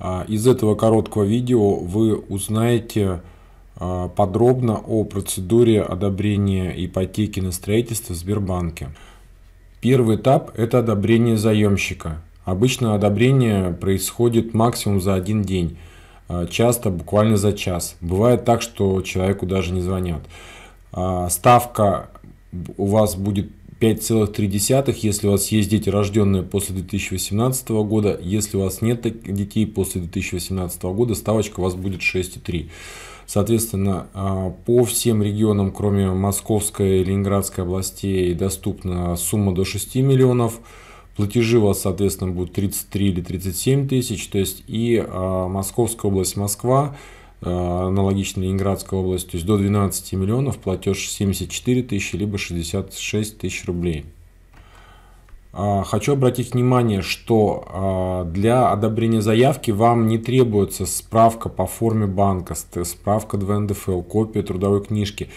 А, из этого короткого видео вы узнаете а, подробно о процедуре одобрения ипотеки на строительство в Сбербанке. Первый этап – это одобрение заемщика. Обычно одобрение происходит максимум за один день, а, часто буквально за час. Бывает так, что человеку даже не звонят. Ставка у вас будет 5,3, если у вас есть дети, рожденные после 2018 года. Если у вас нет детей после 2018 года, ставочка у вас будет 6,3. Соответственно, а, по всем регионам, кроме Московской и Ленинградской областей, доступна сумма до 6 миллионов. Платежи у вас, соответственно, будут 33 или 37 тысяч. То есть и а, Московская область, Москва – аналогично Ленинградской области, то есть до 12 миллионов платеж 74 тысячи, либо 66 тысяч рублей. А, хочу обратить внимание, что а, для одобрения заявки вам не требуется справка по форме банка, справка 2 НДФЛ, копия трудовой книжки.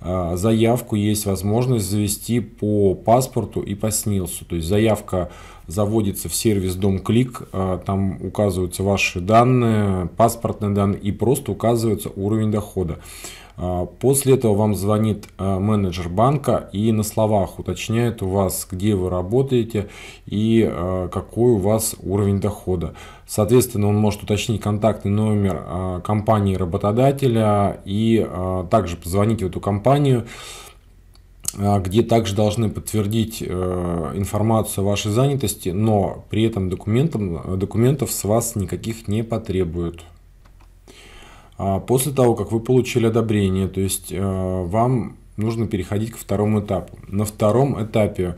А, заявку есть возможность завести по паспорту и по СНИЛСу. То есть заявка заводится в сервис Дом Клик, а, там указываются ваши данные, паспортные данные и просто указывается уровень дохода. А, после этого вам звонит а, менеджер банка и на словах уточняет у вас, где вы работаете и какой у вас уровень дохода. Соответственно, он может уточнить контактный номер компании работодателя и также позвонить в эту компанию где также должны подтвердить э, информацию о вашей занятости, но при этом документам, документов с вас никаких не потребуют. А после того, как вы получили одобрение, то есть э, вам нужно переходить к второму этапу. На втором этапе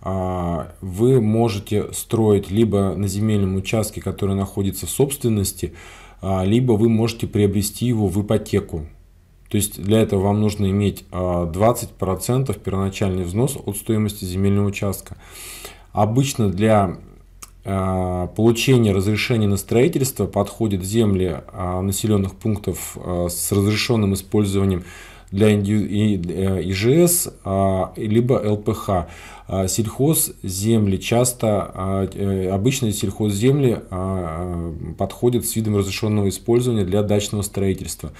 а, вы можете строить либо на земельном участке, который находится в собственности, либо вы можете приобрести его в ипотеку. То есть для этого вам нужно иметь 20% а, первоначальный взнос от стоимости земельного участка. Обычно для а, получения разрешения на строительство подходят земли а, населенных пунктов с разрешенным использованием для ИЖС, либо ЛПХ. Сельхоз земли часто, э, обычные сельхозземли подходят с видом разрешенного использования для дачного строительства.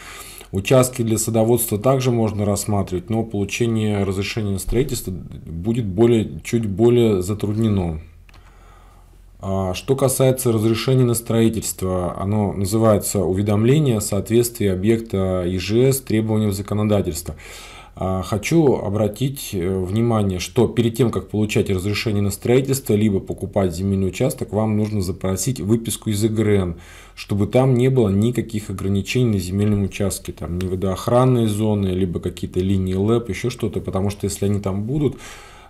Участки для садоводства также можно рассматривать, но получение разрешения на строительство будет более, чуть более затруднено. А, что касается разрешения на строительство, оно называется уведомление о соответствии объекта ИЖС требованиям законодательства. А, хочу обратить э, внимание, что перед тем, как получать разрешение на строительство, либо покупать земельный участок, вам нужно запросить выписку из ИГРН, чтобы там не было никаких ограничений на земельном участке, там ни водоохранные зоны, либо какие-то линии ЛЭП, еще что-то, потому что если они там будут,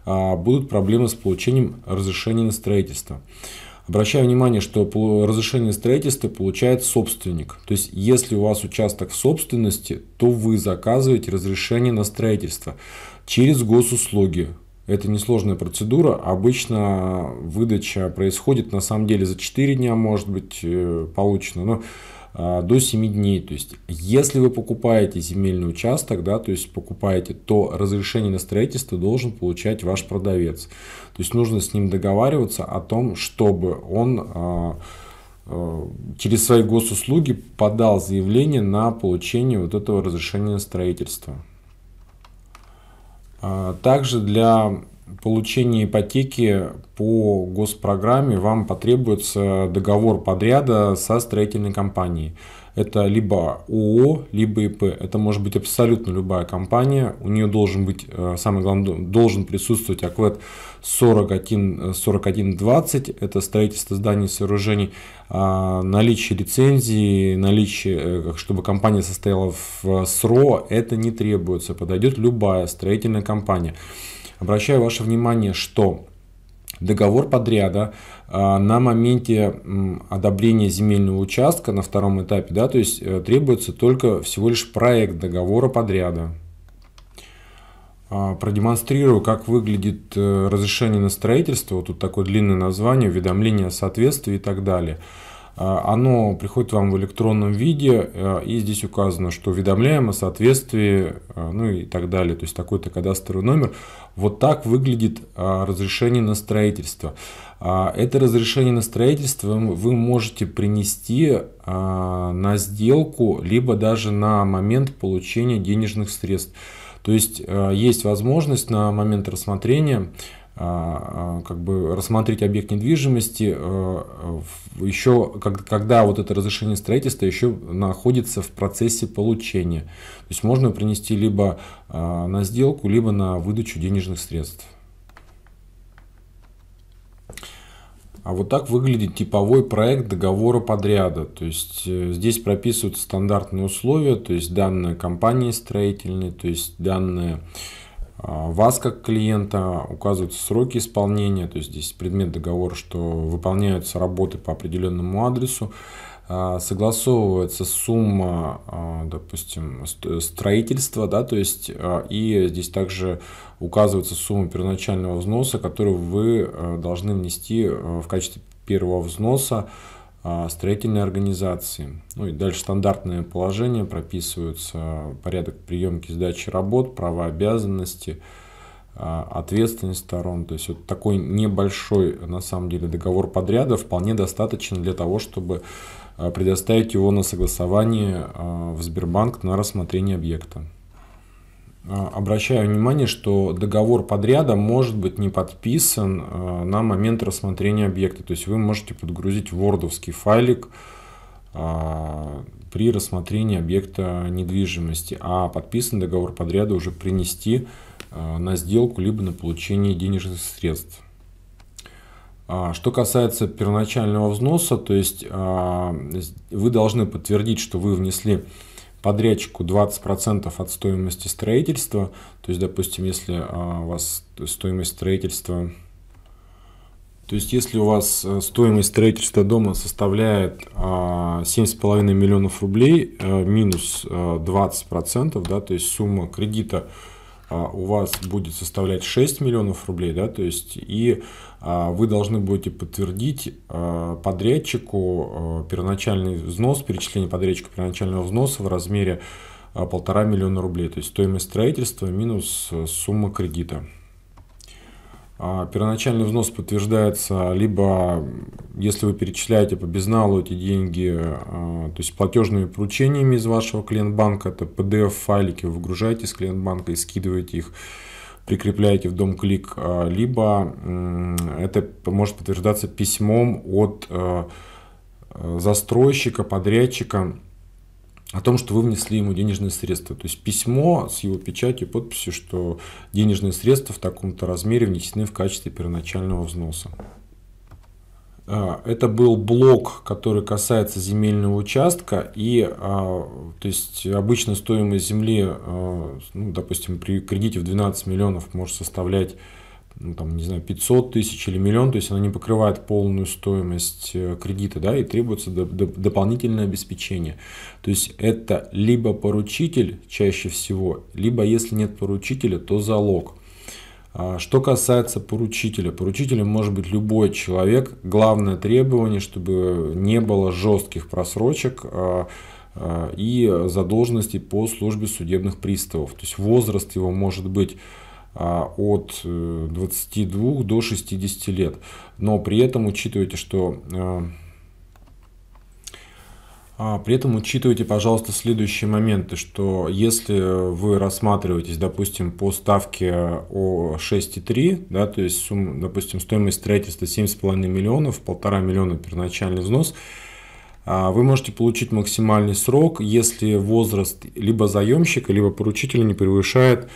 будут проблемы с получением разрешения на строительство. Обращаю внимание, что разрешение строительства получает собственник. То есть, если у вас участок в собственности, то вы заказываете разрешение на строительство через госуслуги. Это несложная процедура. Обычно выдача происходит на самом деле за 4 дня, может быть, э, получено. Но а, до 7 дней. То есть, если вы покупаете земельный участок, да, то есть покупаете, то разрешение на строительство должен получать ваш продавец. То есть нужно с ним договариваться о том, чтобы он а, а, через свои госуслуги подал заявление на получение вот этого разрешения на строительство. Также для получения ипотеки по госпрограмме вам потребуется договор подряда со строительной компанией. Это либо ООО, либо ИП. Это может быть абсолютно любая компания. У нее должен быть, э, самое главное, должен присутствовать АКВЭД 41, 4120. Это строительство зданий и сооружений. А наличие лицензии, наличие, э, чтобы компания состояла в СРО, это не требуется. Подойдет любая строительная компания. Обращаю ваше внимание, что договор подряда а, на моменте одобрения земельного участка на втором этапе, да, то есть э, требуется только всего лишь проект договора подряда. А, продемонстрирую, как выглядит э, разрешение на строительство. Вот тут такое длинное название, уведомление о соответствии и так далее. Оно приходит вам в электронном виде, и здесь указано, что уведомляем о соответствии, ну и так далее. То есть такой-то кадастровый номер. Вот так выглядит разрешение на строительство. Это разрешение на строительство вы можете принести на сделку, либо даже на момент получения денежных средств. То есть есть возможность на момент рассмотрения а, а, как бы рассмотреть объект недвижимости э, еще когда вот это разрешение строительства еще находится в процессе получения. То есть можно принести либо а, на сделку, либо на выдачу денежных средств. А вот так выглядит типовой проект договора подряда. То есть э, здесь прописываются стандартные условия, то есть данные компании строительные, то есть данные а, вас как клиента указываются сроки исполнения, то есть здесь предмет договора, что выполняются работы по определенному адресу, а, согласовывается сумма, а, допустим, строительства, да, то есть и здесь также указывается сумма первоначального взноса, которую вы должны внести в качестве первого взноса а, строительной организации. Ну и дальше стандартные положения прописываются, порядок приемки сдачи работ, права, обязанности, а, ответственность сторон. То есть вот такой небольшой на самом деле договор подряда вполне достаточно для того, чтобы а, предоставить его на согласование в Сбербанк на рассмотрение объекта. А, обращаю внимание, что договор подряда может быть не подписан а, на момент рассмотрения объекта. То есть вы можете подгрузить вордовский файлик а, при рассмотрении объекта недвижимости, а подписан договор подряда уже принести на сделку либо на получение денежных средств. Что касается первоначального взноса, то есть вы должны подтвердить, что вы внесли подрядчику 20% от стоимости строительства. То есть, допустим, если а, у вас стоимость строительства то есть, если у вас э, стоимость строительства дома составляет 7,5 а, миллионов рублей, э, минус 20%, э, да, то есть сумма кредита у вас будет составлять 6 миллионов рублей, да, то есть и а, вы должны будете подтвердить а, подрядчику первоначальный взнос, перечисление подрядчику первоначального взноса в размере полтора миллиона рублей, то есть стоимость строительства минус сумма кредита. А, первоначальный взнос подтверждается либо, если вы перечисляете по безналу эти деньги, а, то есть платежными поручениями из вашего клиент-банка, это PDF-файлики вы выгружаете с клиент-банка и скидываете их, прикрепляете в дом клик, а, либо это может подтверждаться письмом от застройщика, подрядчика, о том, что вы внесли ему денежные средства. То есть письмо с его печатью, подписью, что денежные средства в таком-то размере внесены в качестве первоначального взноса. А, это был блок, который касается земельного участка, и а, то есть обычно стоимость земли, а, ну, допустим, при кредите в 12 миллионов может составлять ну, там, не знаю, 500 тысяч или миллион, то есть она не покрывает полную стоимость э, кредита, да, и требуется до, до, дополнительное обеспечение. То есть это либо поручитель чаще всего, либо если нет поручителя, то залог. А, что касается поручителя, поручителем может быть любой человек. Главное требование, чтобы не было жестких просрочек а, а, и задолженности по службе судебных приставов. То есть возраст его может быть от 22 э, до 60 лет. Но при этом учитывайте, что а, а, при этом учитывайте, пожалуйста, следующие моменты, что если вы рассматриваетесь, допустим, по ставке о 6,3, да, то есть, сумма, допустим, стоимость строительства 7,5 миллионов, полтора миллиона первоначальный взнос, вы можете получить максимальный срок, если возраст либо заемщика, либо поручителя не превышает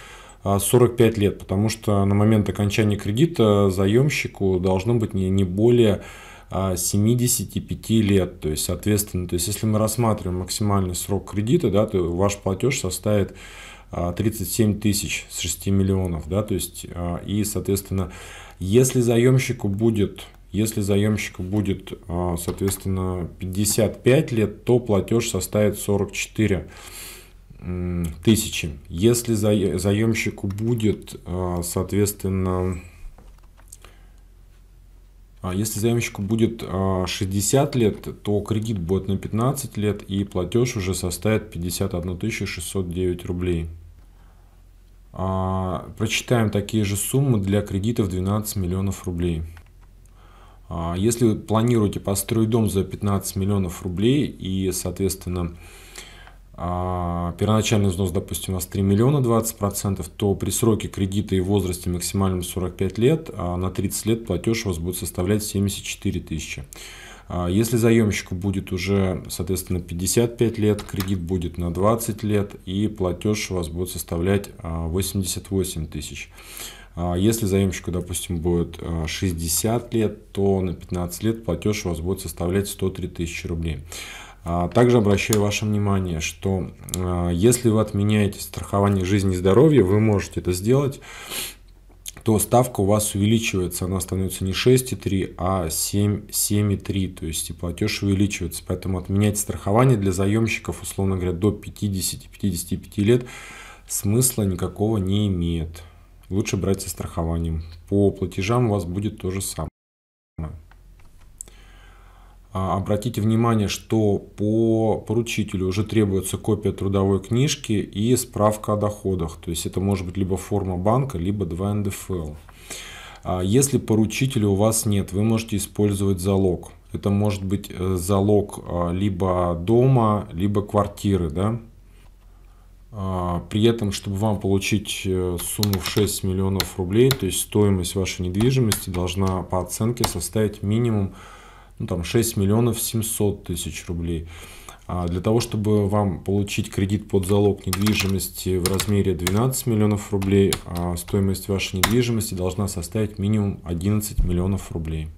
45 лет, потому что на момент окончания кредита заемщику должно быть не, не более 75 лет. То есть, соответственно, то есть, если мы рассматриваем максимальный срок кредита, да, то ваш платеж составит 37 тысяч с 6 миллионов. Да, то есть, и, соответственно, если заемщику будет если заемщику будет, соответственно, 55 лет, то платеж составит 44 тысячи. Если заемщику будет, а, соответственно, А если заемщику будет 60 лет, то кредит будет на 15 лет и платеж уже составит 51 609 рублей. Прочитаем такие же суммы для кредитов 12 миллионов рублей. Если вы планируете построить дом за 15 миллионов рублей и, соответственно, а, первоначальный взнос, допустим, у вас 3 миллиона 20 процентов, то при сроке кредита и возрасте максимальном 45 лет, а на 30 лет платеж у вас будет составлять 74 тысячи. А, если заемщику будет уже, соответственно, 55 лет, кредит будет на 20 лет и платеж у вас будет составлять 88 тысяч. Если заемщику, допустим, будет 60 лет, то на 15 лет платеж у вас будет составлять 103 тысячи рублей. А также обращаю ваше внимание, что а, если вы отменяете страхование жизни и здоровья, вы можете это сделать, то ставка у вас увеличивается, она становится не 6,3, а 7, 7,3, то есть и платеж увеличивается. Поэтому отменять страхование для заемщиков, условно говоря, до 50-55 лет смысла никакого не имеет. Лучше брать со страхованием. По платежам у вас будет то же самое. А, обратите внимание, что по поручителю уже требуется копия трудовой книжки и справка о доходах. То есть это может быть либо форма банка, либо 2 НДФЛ. А, если поручителя у вас нет, вы можете использовать залог. Это может быть э, залог а, либо дома, либо квартиры. Да? При этом, чтобы вам получить э, сумму в 6 миллионов рублей, то есть стоимость вашей недвижимости должна по оценке составить минимум ну, там 6 миллионов 700 тысяч рублей. А для того, чтобы вам получить кредит под залог недвижимости в размере 12 миллионов рублей, а стоимость вашей недвижимости должна составить минимум 11 миллионов рублей.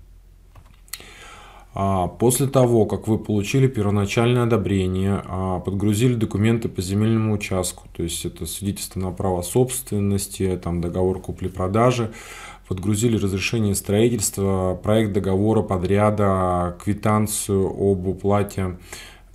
А после того, как вы получили первоначальное одобрение, а, подгрузили документы по земельному участку, то есть это свидетельство на право собственности, там договор купли-продажи, подгрузили разрешение строительства, проект договора подряда, квитанцию об уплате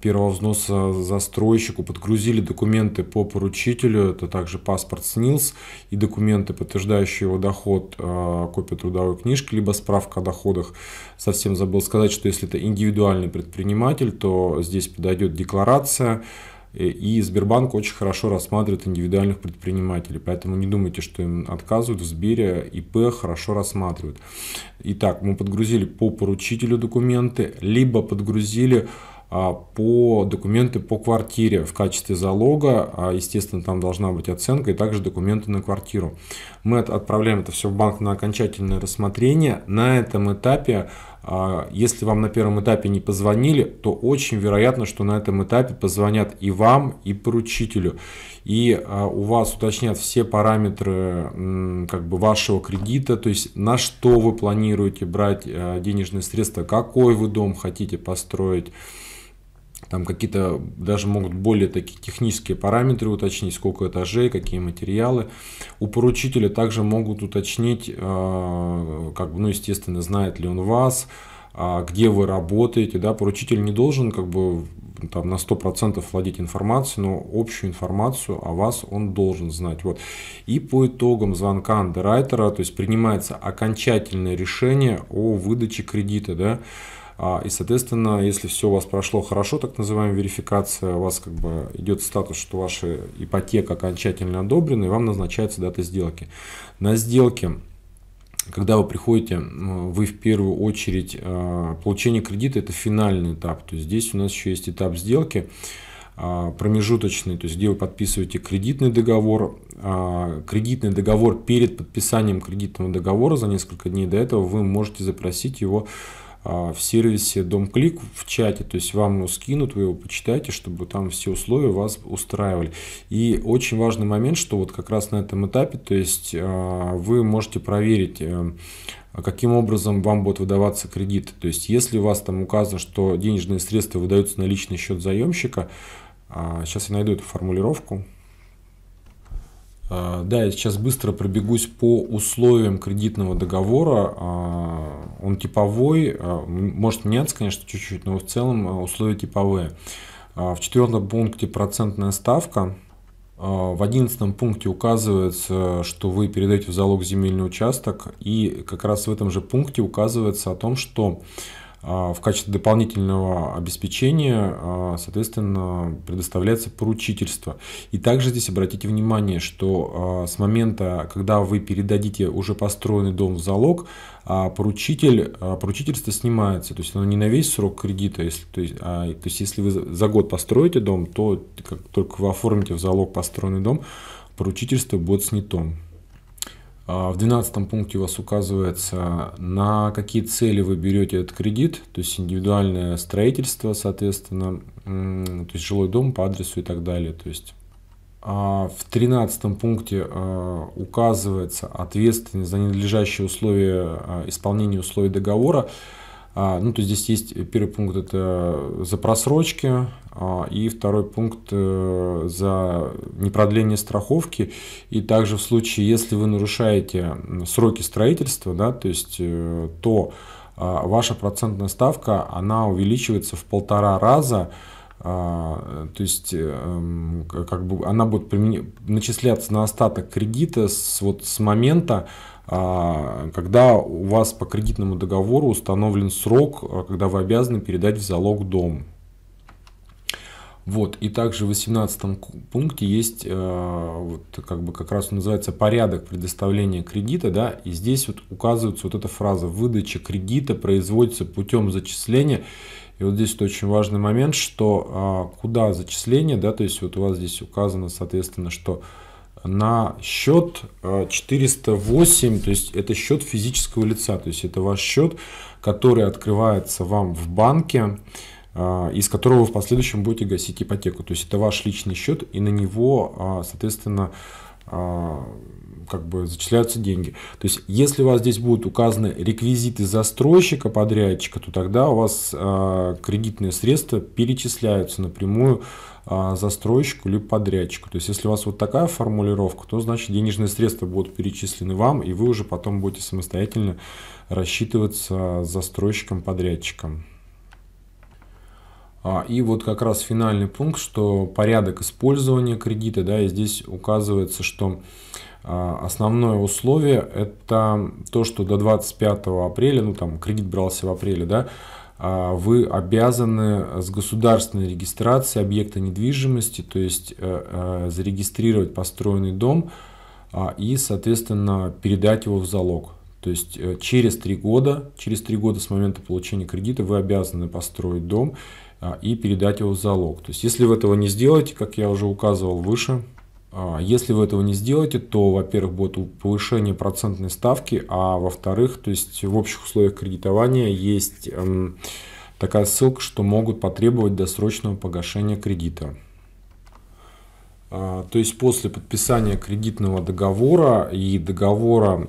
первого взноса застройщику, подгрузили документы по поручителю, это также паспорт СНИЛС и документы, подтверждающие его доход, э, копия трудовой книжки, либо справка о доходах. Совсем забыл сказать, что если это индивидуальный предприниматель, то здесь подойдет декларация, и Сбербанк очень хорошо рассматривает индивидуальных предпринимателей, поэтому не думайте, что им отказывают. В Сбере ИП хорошо рассматривают. Итак, мы подгрузили по поручителю документы, либо подгрузили а, по документы по квартире в качестве залога. А, естественно, там должна быть оценка и также документы на квартиру. Мы отправляем это все в банк на окончательное рассмотрение. На этом этапе если вам на первом этапе не позвонили, то очень вероятно, что на этом этапе позвонят и вам, и поручителю. И у вас уточнят все параметры как бы вашего кредита, то есть на что вы планируете брать денежные средства, какой вы дом хотите построить там какие-то даже могут более такие технические параметры уточнить, сколько этажей, какие материалы. У поручителя также могут уточнить, э, как бы, ну, естественно, знает ли он вас, а, где вы работаете. Да? Поручитель не должен как бы там, на 100% владеть информацией, но общую информацию о вас он должен знать. Вот. И по итогам звонка андеррайтера, то есть принимается окончательное решение о выдаче кредита. Да? А, и, соответственно, если все у вас прошло хорошо, так называемая верификация, у вас как бы идет статус, что ваша ипотека окончательно одобрена, и вам назначается дата сделки. На сделке когда вы приходите, вы в первую очередь, а, получение кредита – это финальный этап. То есть здесь у нас еще есть этап сделки, а, промежуточный, то есть где вы подписываете кредитный договор. Кредитный договор перед подписанием кредитного договора за несколько дней до этого вы можете запросить его в сервисе DomClick в чате, то есть вам его скинут, вы его почитаете, чтобы там все условия вас устраивали. И очень важный момент, что вот как раз на этом этапе, то есть а, вы можете проверить, э, каким образом вам будет выдаваться кредит. То есть если у вас там указано, что денежные средства выдаются на личный счет заемщика, сейчас а, я найду эту формулировку, а, да, я сейчас быстро пробегусь по условиям кредитного договора. А, он типовой, а, может меняться, конечно, чуть-чуть, но в целом условия типовые. В четвертом пункте процентная ставка В одиннадцатом пункте указывается, что вы передаете в залог земельный участок, и как раз в этом же пункте указывается о том, что а, в качестве дополнительного обеспечения, а, соответственно, предоставляется поручительство. И также здесь обратите внимание, что а, с момента, когда вы передадите уже построенный дом в залог, поручитель, поручительство снимается. То есть оно не на весь срок кредита. Если, то, есть, а, то есть если вы за год построите дом, то как только вы оформите в залог построенный дом, поручительство будет снято. А, в 12 пункте у вас указывается, на какие цели вы берете этот кредит, то есть индивидуальное строительство, соответственно, то есть жилой дом по адресу и так далее. То есть а, в 13 пункте а, указывается ответственность за ненадлежащие условия исполнения условий договора. Ну, то здесь есть первый пункт это за просрочки, а, и второй пункт э, за непродление страховки. И также в случае, если вы нарушаете сроки строительства, да, то есть э, то а, ваша процентная ставка, она увеличивается в полтора раза, а, то есть как бы она будет начисляться на остаток кредита с, вот, с момента, когда у вас по кредитному договору установлен срок, когда вы обязаны передать в залог дом. Вот. И также в 18 пункте есть, э, вот, как бы как раз называется порядок предоставления кредита, да, и здесь вот указывается вот эта фраза «выдача кредита производится путем зачисления». И вот здесь вот очень важный момент, что э, куда зачисление, да, то есть вот у вас здесь указано, соответственно, что на счет 408, э, то есть это счет физического лица, то есть это ваш счет, который открывается вам в банке, а, из которого вы в последующем будете гасить ипотеку. То есть это ваш личный счет, и на него, а, соответственно, как бы зачисляются деньги. То есть, если у вас здесь будут указаны реквизиты застройщика, подрядчика, то тогда у вас кредитные средства перечисляются напрямую застройщику либо подрядчику. То есть, если у вас вот такая формулировка, то значит денежные средства будут перечислены вам, и вы уже потом будете самостоятельно рассчитываться с застройщиком-подрядчиком. А, и вот как раз финальный пункт, что порядок использования кредита, да, и здесь указывается, что а, основное условие это то, что до 25 апреля, ну там кредит брался в апреле, да, а, вы обязаны с государственной регистрацией объекта недвижимости, то есть э, э, зарегистрировать построенный дом и, соответственно, передать его в залог. То есть э, через три года, через три года с момента получения кредита вы обязаны построить дом и передать его в залог. То есть, если вы этого не сделаете, как я уже указывал выше, а, если вы этого не сделаете, то, во-первых, будет повышение процентной ставки, а во-вторых, то есть в общих условиях кредитования есть эм, такая ссылка, что могут потребовать досрочного погашения кредита. А, то есть после подписания кредитного договора и договора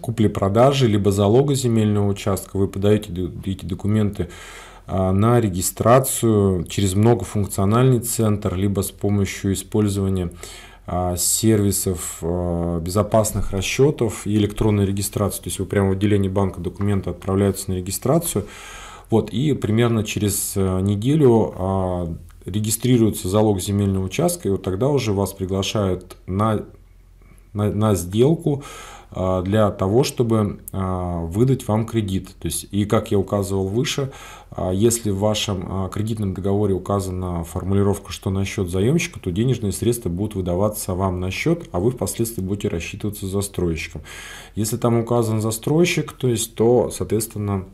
купли-продажи, либо залога земельного участка, вы подаете эти документы а, на регистрацию через многофункциональный центр, либо с помощью использования а, сервисов а, безопасных расчетов и электронной регистрации. То есть вы прямо в отделении банка документы отправляются на регистрацию. Вот, и примерно через неделю регистрируется залог земельного участка, и вот тогда уже вас приглашают на, на, на сделку а, для того, чтобы а, выдать вам кредит. То есть, и как я указывал выше, а, если в вашем кредитном договоре указана формулировка, что на счет заемщика, то денежные средства будут выдаваться вам на счет, а вы впоследствии будете рассчитываться застройщиком. Если там указан застройщик, то есть, то, соответственно,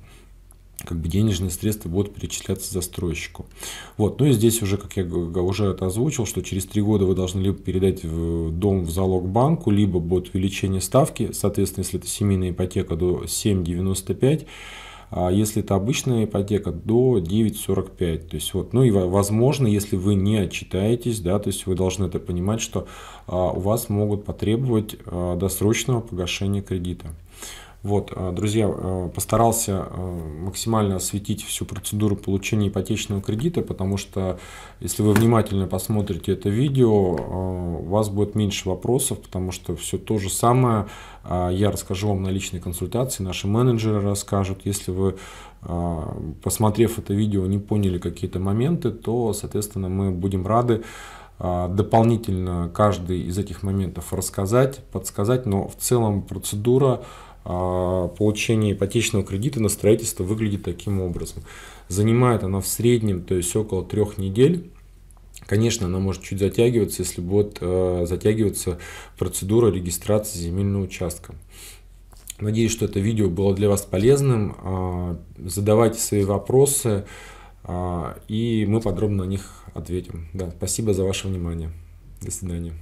как бы денежные средства будут перечисляться застройщику. Вот. Ну и здесь уже, как я уже это озвучил, что через три года вы должны либо передать дом в залог банку, либо будет увеличение ставки, соответственно, если это семейная ипотека, до 7,95, а если это обычная ипотека, до 9,45. То есть вот, ну и возможно, если вы не отчитаетесь, да, то есть вы должны это понимать, что а, у вас могут потребовать а, досрочного погашения кредита. Вот, э, друзья, э, постарался э, максимально осветить всю процедуру получения ипотечного кредита, потому что если вы внимательно посмотрите это видео, у вас будет меньше вопросов, потому что все то же самое я расскажу вам на личной консультации, наши менеджеры расскажут. Если вы, посмотрев это видео, не поняли какие-то моменты, то, соответственно, мы будем рады дополнительно каждый из этих моментов рассказать, подсказать, но в целом процедура получения ипотечного кредита на строительство выглядит таким образом. Занимает она в среднем, то есть около трех недель. Конечно, она может чуть затягиваться, если будет э, затягиваться процедура регистрации земельного участка. Надеюсь, что это видео было для вас полезным. Э, задавайте свои вопросы, э, и мы подробно на них ответим. Да, спасибо за ваше внимание. До свидания.